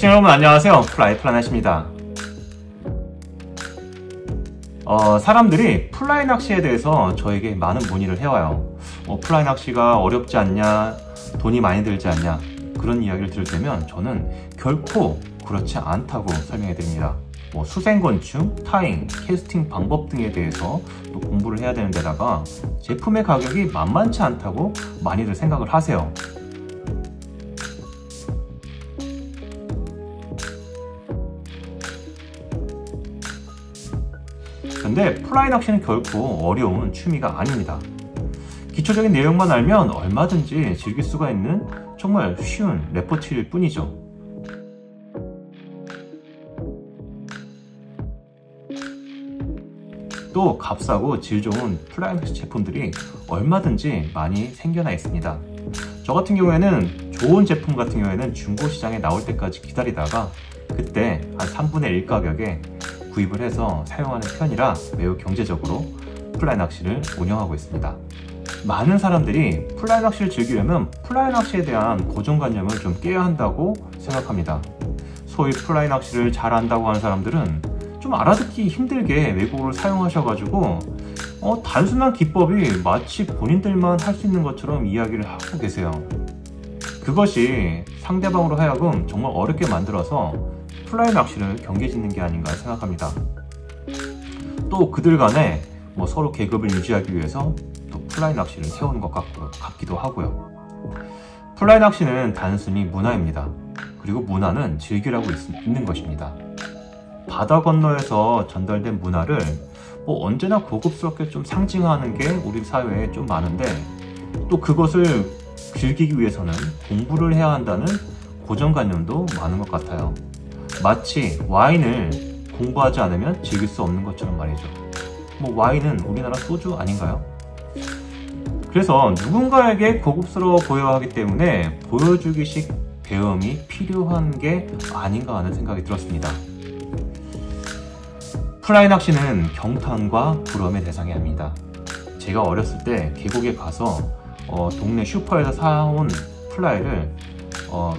시청자 여러분 안녕하세요. 플라이 플라넷입니다. 어, 사람들이 플라이 낚시에 대해서 저에게 많은 문의를 해와요. 어, 플라이 낚시가 어렵지 않냐 돈이 많이 들지 않냐 그런 이야기를 들을 때면 저는 결코 그렇지 않다고 설명해 드립니다. 뭐 수생곤충, tying, 캐스팅 방법 등에 대해서 또 공부를 해야 되는 데다가 제품의 가격이 만만치 않다고 많이들 생각을 하세요 근데 플라이 낚시는 결코 어려운 취미가 아닙니다. 기초적인 내용만 알면 얼마든지 즐길 수가 있는 정말 쉬운 레포츠일 뿐이죠. 또 값싸고 질 좋은 플라이 낚시 제품들이 얼마든지 많이 생겨나 있습니다. 저 같은 경우에는 좋은 제품 같은 경우에는 중고 시장에 나올 때까지 기다리다가 그때 한 3분의 1 가격에 구입을 해서 사용하는 편이라 매우 경제적으로 플라이 낚시를 운영하고 있습니다. 많은 사람들이 플라이 낚시를 즐기려면 플라이 낚시에 대한 고정관념을 좀 깨야 한다고 생각합니다. 소위 플라이 낚시를 잘 안다고 하는 사람들은 좀 알아듣기 힘들게 외국어를 사용하셔가지고 어, 단순한 기법이 마치 본인들만 할 수 있는 것처럼 이야기를 하고 계세요. 그것이 상대방으로 하여금 정말 어렵게 만들어서 플라이 낚시를 경계 짓는 게 아닌가 생각합니다. 또 그들 간에 뭐 서로 계급을 유지하기 위해서 또 플라이 낚시를 세우는 것 같고, 같기도 하고요. 플라이 낚시는 단순히 문화입니다. 그리고 문화는 즐기라고 있, 있는 것입니다. 바다 건너에서 전달된 문화를 뭐 언제나 고급스럽게 좀 상징하는 게 우리 사회에 좀 많은데 또 그것을 즐기기 위해서는 공부를 해야 한다는 고정관념도 많은 것 같아요. 마치 와인을 공부하지 않으면 즐길 수 없는 것처럼 말이죠. 뭐 와인은 우리나라 소주 아닌가요? 그래서 누군가에게 고급스러워 보여야 하기 때문에 보여주기식 배움이 필요한 게 아닌가 하는 생각이 들었습니다. 플라이 낚시는 경탄과 부러움의 대상이 아닙니다. 제가 어렸을 때 계곡에 가서 어, 동네 슈퍼에서 사온 플라이를 어,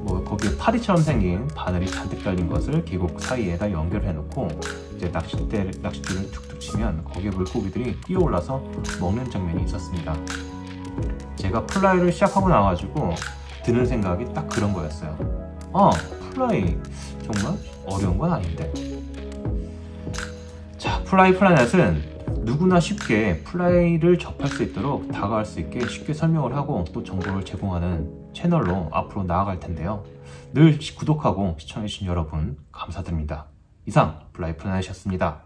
뭐 거기에 파리처럼 생긴 바늘이 잔뜩 달린 것을 계곡 사이에다 연결해 놓고 이제 낚싯대 낚싯줄을 툭툭 치면 거기에 물고기들이 뛰어올라서 먹는 장면이 있었습니다. 제가 플라이를 시작하고 나와가지고 드는 생각이 딱 그런 거였어요. 아 플라이 정말 어려운 건 아닌데. 자 플라이 플라넷은 누구나 쉽게 플라이를 접할 수 있도록 다가갈 수 있게 쉽게 설명을 하고 또 정보를 제공하는 채널로 앞으로 나아갈 텐데요. 늘 구독하고 시청해주신 여러분 감사드립니다. 이상 플라이 플라넷이었습니다.